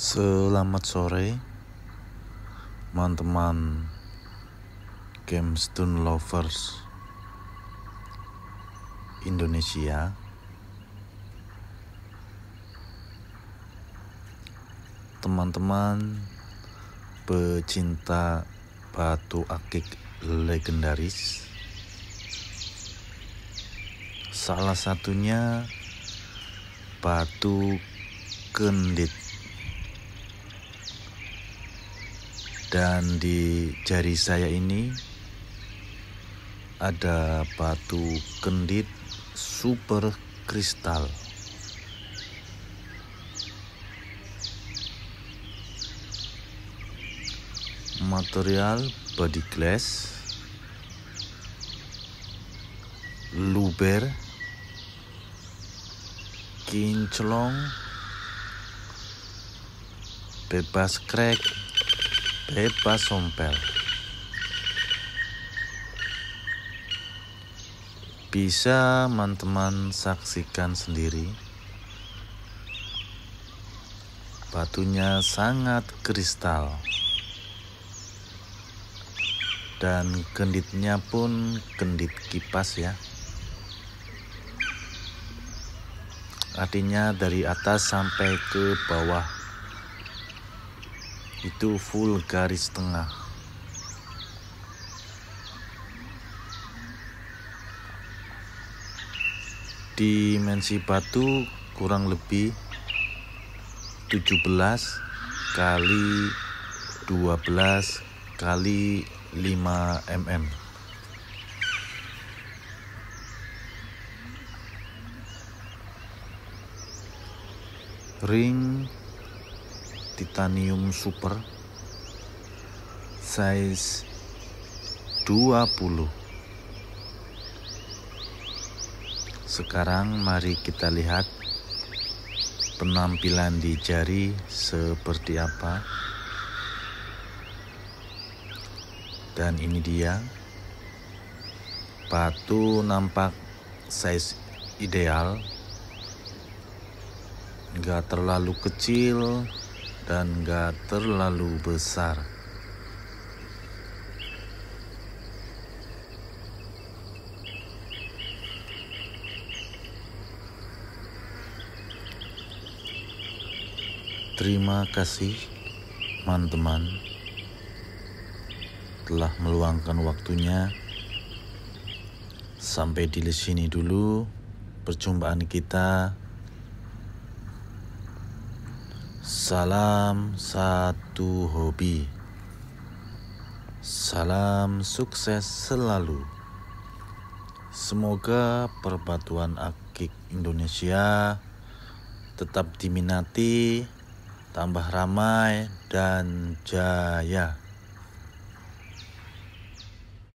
Selamat sore, teman-teman Gemstone Lovers Indonesia. Teman-teman pecinta batu akik legendaris. Salah satunya batu kendit. Dan di jari saya ini ada batu kendit super kristal. Material body glass, luber, kinclong, bebas crack, bebas sompel. Bisa teman-teman saksikan sendiri. Batunya sangat kristal. Dan kenditnya pun kendit kipas ya. Artinya dari atas sampai ke bawah itu full garis tengah. Dimensi batu kurang lebih 17 kali 12 kali 5 mm. Ring titanium super. Size 20 sekarang mari kita lihat penampilan di jari seperti apa. Dan ini dia. Batu nampak size ideal. Nggak terlalu kecil dan gak terlalu besar. Terima kasih teman-teman telah meluangkan waktunya. Sampai di sini dulu perjumpaan kita. Salam satu hobi. Salam sukses selalu. Semoga perbatuan akik Indonesia tetap diminati, tambah ramai dan jaya.